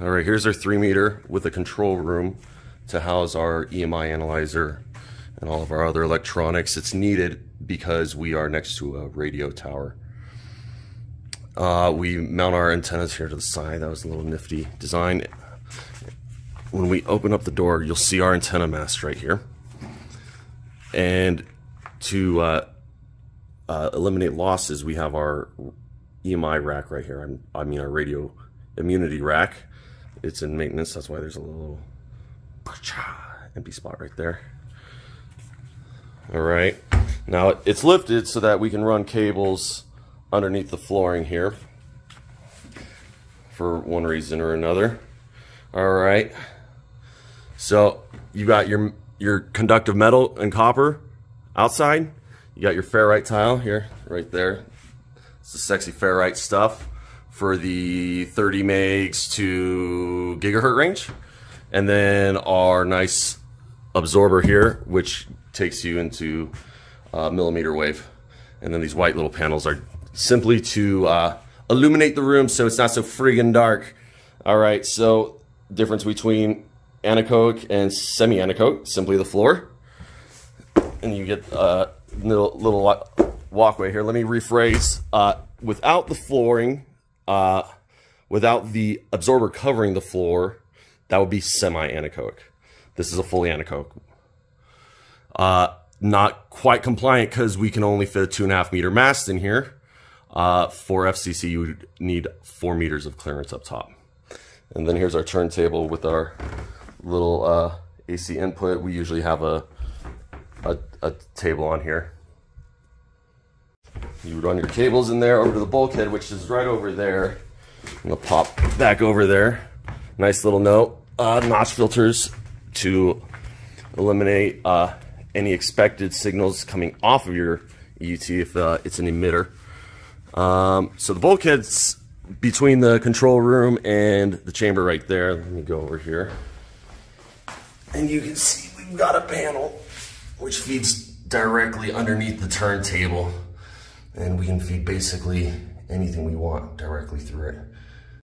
All right, here's our three meter with a control room to house our EMI analyzer and all of our other electronics. It's needed because we are next to a radio tower. Uh, we mount our antennas here to the side. That was a little nifty design. When we open up the door, you'll see our antenna mast right here. And to uh, uh, eliminate losses, we have our EMI rack right here. I'm, I mean, our radio immunity rack. It's in maintenance. That's why there's a little empty spot right there. All right. Now it's lifted so that we can run cables underneath the flooring here for one reason or another. All right. So you got your your conductive metal and copper outside. You got your ferrite tile here, right there. It's the sexy ferrite stuff for the 30 megs to gigahertz range. And then our nice absorber here, which takes you into uh, millimeter wave. And then these white little panels are simply to uh, illuminate the room so it's not so friggin' dark. All right, so difference between anechoic and semi-anechoic, simply the floor. And you get a uh, little, little walkway here. Let me rephrase. Uh, without the flooring, uh, without the absorber covering the floor, that would be semi-anechoic. This is a fully anechoic. Uh, not quite compliant because we can only fit a two and a half meter mast in here. Uh, for FCC, you would need four meters of clearance up top. And then here's our turntable with our little uh, AC input. We usually have a, a, a table on here. You run your cables in there over to the bulkhead, which is right over there. I'm gonna pop back over there. Nice little note. Uh, notch filters to eliminate uh, any expected signals coming off of your EUT if uh, it's an emitter. Um, so the bulkhead's between the control room and the chamber right there. Let me go over here. And you can see we've got a panel which feeds directly underneath the turntable. And we can feed basically anything we want directly through it.